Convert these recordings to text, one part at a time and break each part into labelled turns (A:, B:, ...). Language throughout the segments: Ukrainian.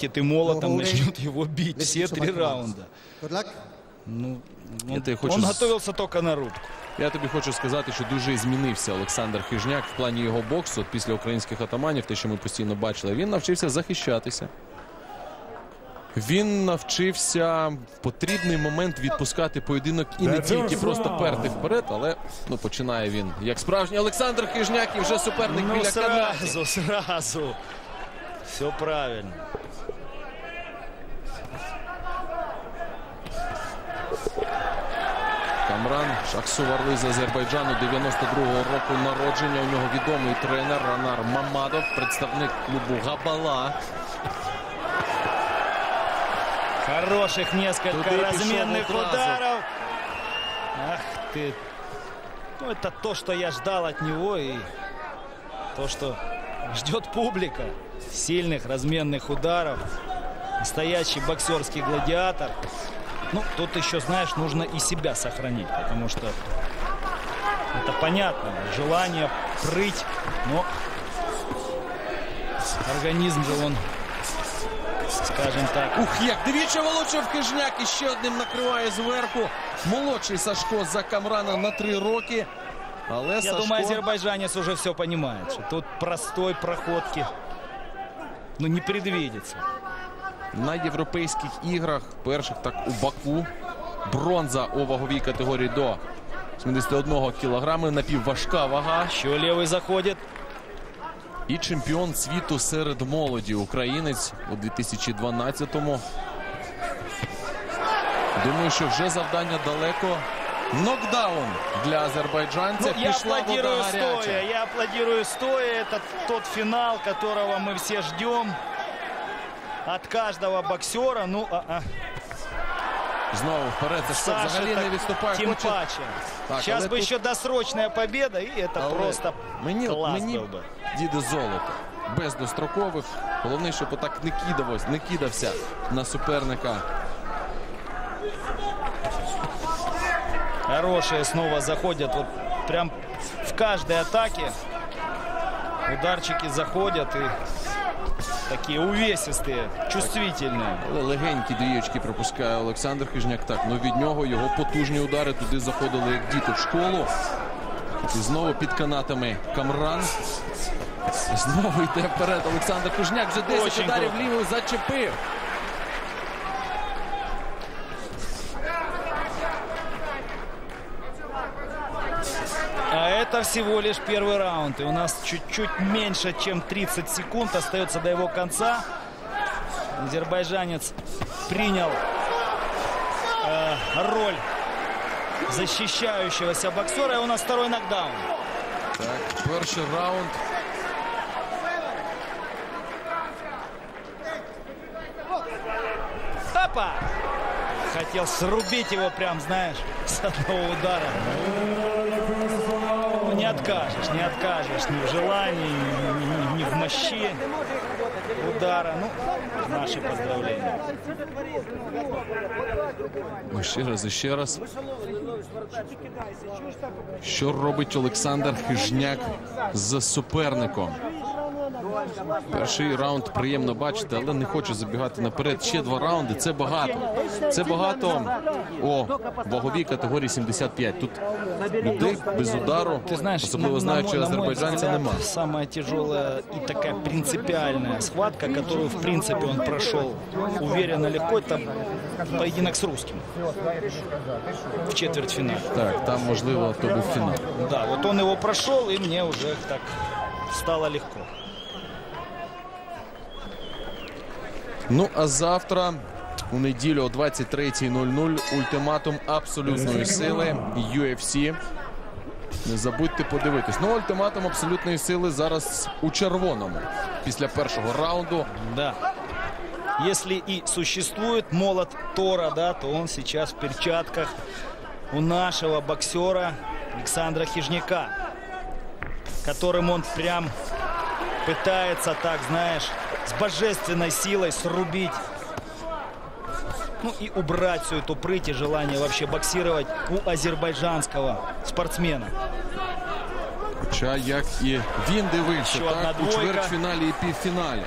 A: и молотом начнет его бить все три раунда. Ну, он,
B: я хочу
A: он готовился только на рубку.
B: Я тобі хочу сказати, що дуже змінився Олександр Хижняк в плані його боксу. От після українських атаманів, те, що ми постійно бачили, він навчився захищатися. Він навчився в потрібний момент відпускати поєдинок і не тільки просто перти вперед, але ну починає він як справжній Олександр Хижняк і вже суперник
A: Ну,
B: біля канатів.
A: сразу, сразу. Все правильно.
B: Камран Шахсуварли з Азербайджану 92-го року народження. У нього відомий тренер Ранар Мамадов, представник клубу Габала.
A: Хороших несколько
B: Туда и
A: разменных ударов. Ах ты. Ну, это то, что я ждал от него и то, что ждет публика Сильных разменных ударов. Настоящий боксерский гладиатор. Ну, тут еще, знаешь, нужно и себя сохранить, потому что это понятно. Желание прыть, но организм же он, скажем так,
B: Ух, як двічі влучив Хижняк і ще одним накриває зверху. Молодший Сашко за Камрана на три роки. Але
A: Я
B: Сашко...
A: думаю, азербайджанец уже все понимает, что тут простой проходки Ну, не предвидится.
B: на європейських іграх, перших так у Баку. Бронза у ваговій категорії до 71 кілограми. Напівважка вага.
A: Еще левый заходит.
B: І чемпіон світу серед молоді українець у 2012-му. Думаю, що вже завдання далеко. Нокдаун для азербайджанця.
A: Ну, я
B: Пішла вода
A: аплодирую
B: гаряча.
A: стоя. Я аплодирую стоя. Это тот финал, которого мы все ждем от каждого боксера. Ну, а, а,
B: Знову вперед. Сашко
A: Саша,
B: взагалі
A: так
B: не відступає.
A: тем
B: Хоче...
A: паче.
B: Так,
A: Сейчас
B: але
A: бы
B: тут-
A: еще досрочная победа, и это
B: Але
A: просто
B: мені, от
A: класс
B: мені
A: был бы.
B: діде золото. Без дострокових. Головне, щоб отак не кидався, не кидався на суперника.
A: Хорошие снова заходят. Вот прям в каждой атаке ударчики заходят и такие увесистые, чувствительные.
B: Але легенькі двієчки пропускає Олександр Хижняк. Так, ну від нього його потужні удари туди заходили, як діти в школу. І знову під канатами Камран. Знову йде вперед. Олександр Хижняк вже 10
A: Очень
B: ударів
A: круто.
B: лівою зачепив.
A: Это всего лишь первый раунд. И у нас чуть-чуть меньше, чем 30 секунд остается до его конца. Азербайджанец принял э, роль защищающегося боксера. И у нас второй нокдаун.
B: Так, перший раунд.
A: Опа! Хотел срубить его прям, знаешь, с одного удара. Откажешь, не откажешь ни в желании, ни, ни- ни в мощи удара. Ну, наши поздравления.
B: Ми ще раз і ще раз. Що робить Олександр Хижняк з суперником? Перший раунд приємно бачити, але не хочу забігати наперед. Ще два раунди. Це багато. Це багато у ваговій категорії 75. Тут людей без удару,
A: Ты знаешь,
B: особливо знаючи азербайджанця, нема.
A: Самая тяжелая и такая принципиальная схватка, которую, в принципе, он прошел уверенно, легко, это поединок с русским в четвертьфинале.
B: Так, там можливо то був фінал.
A: Да, вот он его прошел, и мне уже так стало легко.
B: Ну а завтра. У неділю о 23.00 ультиматум абсолютної сили UFC. Не забудьте подивитись. Ну, ультиматум абсолютної сили зараз у червоному. Після першого раунду.
A: Да. Если и существует молот Тора, да, то он сейчас в перчатках у нашего боксера Александра Хижняка, которым он прям пытается, так знаешь, с божественной силой срубить ну и убрать всю эту прыть и желание вообще боксировать у азербайджанского спортсмена.
B: Хоча як і він дивився так, у чвертьфіналі і півфіналі.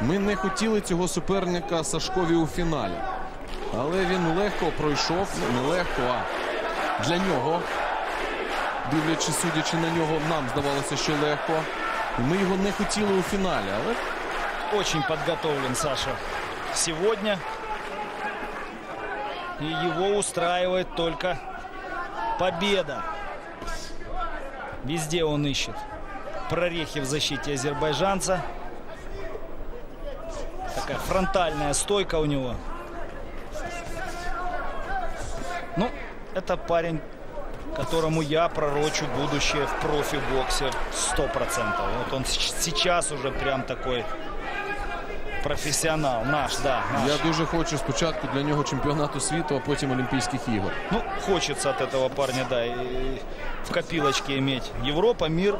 B: Ми не хотіли цього суперника Сашкові у фіналі. Але він легко пройшов, не легко, а для нього. Дивлячись, судячи на нього, нам здавалося, що легко. І ми його не хотіли у фіналі. Але
A: Очень подготовлен Саша сегодня. И его устраивает только победа. Везде он ищет прорехи в защите азербайджанца. Такая фронтальная стойка у него. Ну, это парень, которому я пророчу будущее в профи-боксе 100%. Вот он сейчас уже прям такой профессионал. Наш, да, наш.
B: я дуже хочу спочатку для нього чемпіонату світу, а потім Олімпійських ігор.
A: Ну, хочется от этого парня, да, и в копилочке иметь Европа, мир,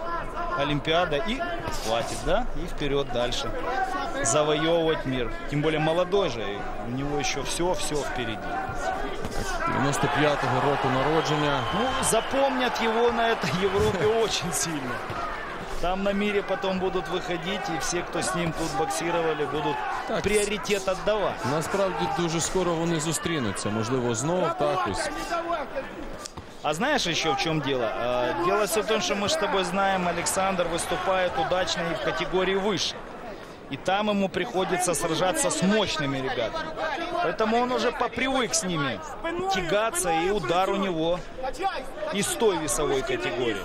A: Олимпиада и хватит, да, и вперед дальше. Завоевывать мир. Тем более молодой же, и у него еще все-все впереди.
B: 95-го року народження.
A: Ну, запомнят его на этой Европе очень сильно. Там на мире потом будут выходить, и все, кто с ним тут боксировали, будут
B: Так.
A: приоритет отдавать.
B: Насправді дуже скоро вони зустрінуться. Можливо, знов так ось.
A: А знаешь еще в чем дело? Дело все в том, что мы с тобой знаем, Александр выступает удачно и в категории выше. И там ему приходится сражаться с мощными ребятами. Поэтому он уже попривык с ними тягаться, и удар у него из той весовой категории.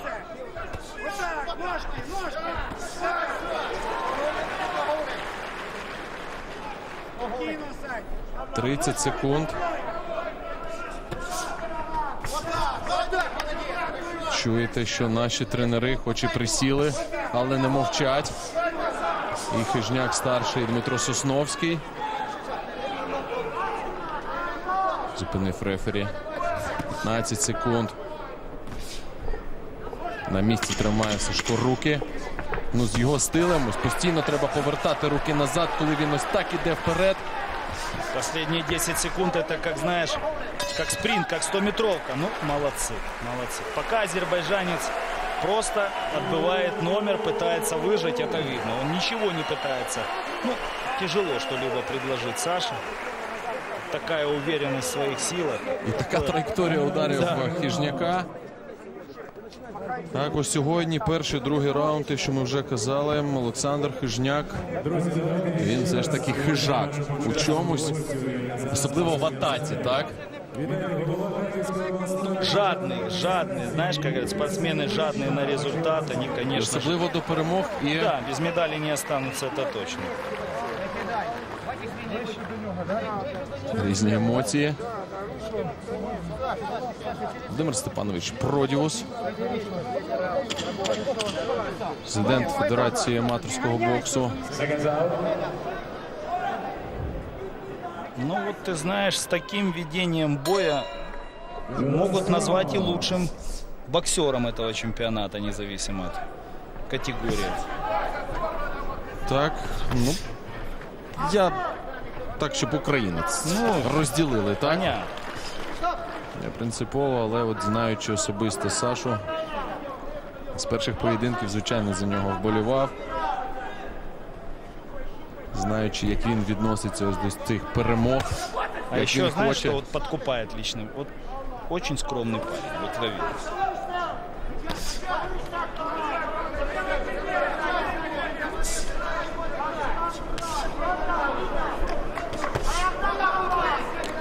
B: 30 секунд. Чуєте, що наші тренери, хоч і присіли, але не мовчать. І хижняк старший Дмитро Сосновський. Зупинив рефері. 15 секунд. На місці тримає Сашко руки. Ну, з його стилем ось постійно треба повертати руки назад, коли він ось так іде вперед.
A: Последние 10 секунд это, как знаешь, как спринт, как 100-метровка. Ну, молодцы, молодцы. Пока азербайджанец просто отбывает номер, пытается выжить, это видно. Он ничего не пытается. Ну, тяжело что-либо предложить Саше. Такая уверенность в своих силах.
B: І така траєкторія ударів
A: Да.
B: Хижняка. Так, ось сьогодні перший, другий раунд, те, що ми вже казали, Олександр Хижняк. Він все ж таки хижак у чомусь, особливо в атаці, так?
A: Жадный, жадный. Знаешь, как говорят, спортсмены жадные на результат. Они,
B: І
A: конечно же,
B: особливо до перемог і
A: да, без медали не останутся, это точно.
B: різні емоції. Володимир Степанович Продіус, президент Федерації аматорського боксу.
A: Ну вот ты знаешь, с таким ведением боя могут назвать и лучшим боксером этого чемпионата, независимо от категории.
B: Так, ну я так, щоб українець
A: Ну,
B: розділили, так?
A: Понятно.
B: Не принципово, але от знаючи особисто Сашу, з перших поєдинків, звичайно, за нього вболівав. Знаючи, як він відноситься ось до цих перемог,
A: А
B: як
A: еще
B: він
A: знаешь,
B: хоче.
A: что вот подкупает лично? От очень скромний парень, вот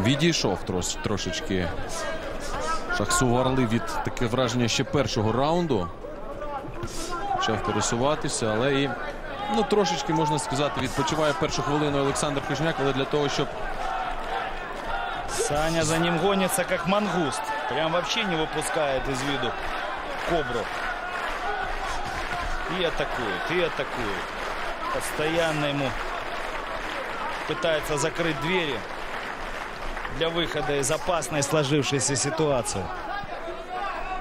B: Відійшов трос, трошечки Шахсуварли від таке враження ще першого раунду. Почав пересуватися, але і ну, трошечки можна сказати, відпочиває першу хвилину Олександр Хижняк, але для того, щоб
A: Саня за ним гонится, как мангуст. Прям вообще не выпускает из виду кобру. И атакует, и атакует. Постоянно ему пытается закрыть двери Для выхода из опасной сложившейся ситуации.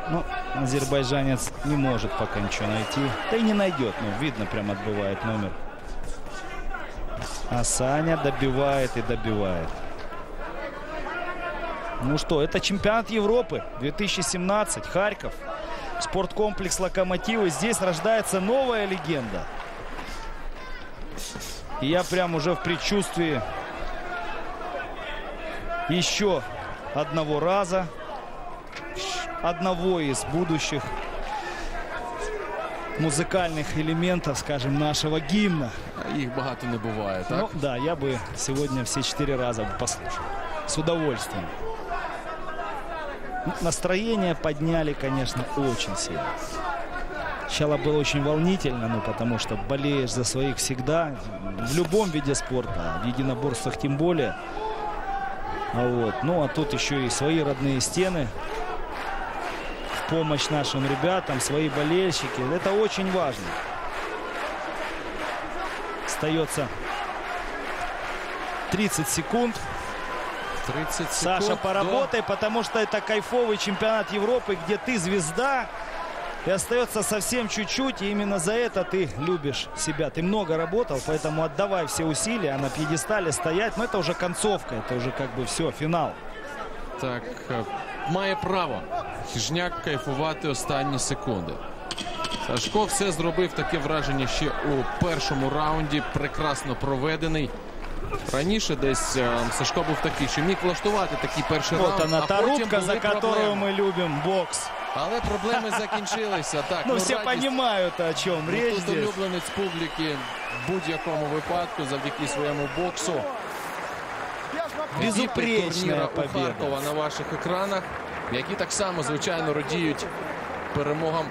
A: Ну, азербайджанец не может пока ничего найти. Да и не найдет. Ну, видно, прям отбывает номер. А Саня добивает и добивает. Ну что, это чемпионат Европы 2017, Харьков. Спорткомплекс «Локомотивы». Здесь рождается новая легенда. И я прям уже в предчувствии еще одного раза, одного из будущих музыкальных элементов, скажем, нашего гимна.
B: Їх багато не буває, так?
A: Ну да, я бы сегодня все четыре раза послушал. С удовольствием. Ну, Настроение подняли, конечно, очень сильно. Сначала было очень волнительно, ну, потому что болеешь за своих всегда. В любом виде спорта, в единоборствах тем более. А вот. Ну, а тут еще и свои родные стены. В помощь нашим ребятам, свои болельщики. Это очень важно. Остается 30 секунд.
B: 30 секунд.
A: Саша, поработай, потому что это кайфовый чемпионат Европы, где ты звезда. И остается совсем чуть-чуть, и именно за это ты любишь себя. Ты много работал, поэтому отдавай все усилия, а на пьедестале стоять, ну это уже концовка, это уже как бы все, финал.
B: Так, е, має право Хижняк кайфувати останні секунди. Сашко все зробив таке враження ще у першому раунді. Прекрасно проведений. Раніше десь е, Сашко був такий, що міг влаштувати такий перший
A: Вот
B: раунд.
A: она,
B: а
A: та
B: потім
A: рубка,
B: були
A: за которую
B: проблеми.
A: мы любим, бокс.
B: Але проблеми закінчилися. Так,
A: Ну, все
B: радість-
A: понимают, о чем
B: Ну,
A: речь
B: Тут
A: здесь.
B: улюбленець публіки в будь-якому випадку завдяки своєму боксу. Турніра у
A: победа.
B: Харкова на ваших екранах, які так само, звичайно, радіють перемогам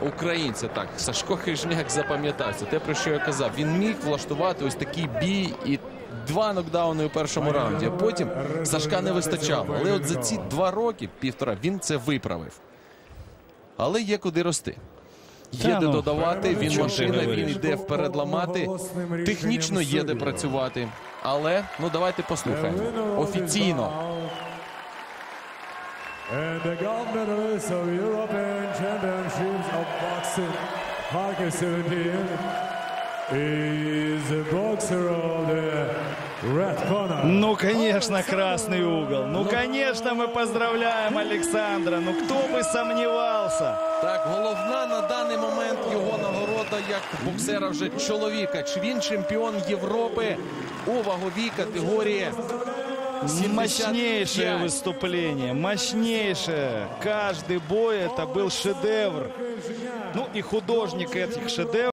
B: українця. Так, Сашко Хижняк запам'ятався. Те, про що я казав, він міг влаштувати ось такий бій і два нокдауни у першому раунді. А потім Сашка не вистачало. Але от за ці два роки, півтора, він це виправив. Але є куди рости. Є
A: Та
B: де
A: ну,
B: додавати, він машина, він йде вперед ламати. Технічно є де працювати. Але ну давайте послухаємо. Офіційно.
C: And the gold medalist of European Championships of Boxing, Harker 17,
A: Ну, конечно, красный угол. Ну, конечно, мы поздравляем Александра. Ну, кто бы сомневался.
B: Так, головна на даний момент його нагорода як боксера вже чоловіка. Чи він чемпіон Європи у ваговій категорії? 75.
A: Мощнейшее выступление, мощнейшее. Каждый бой это был шедевр. Ну и художник этих шедевров.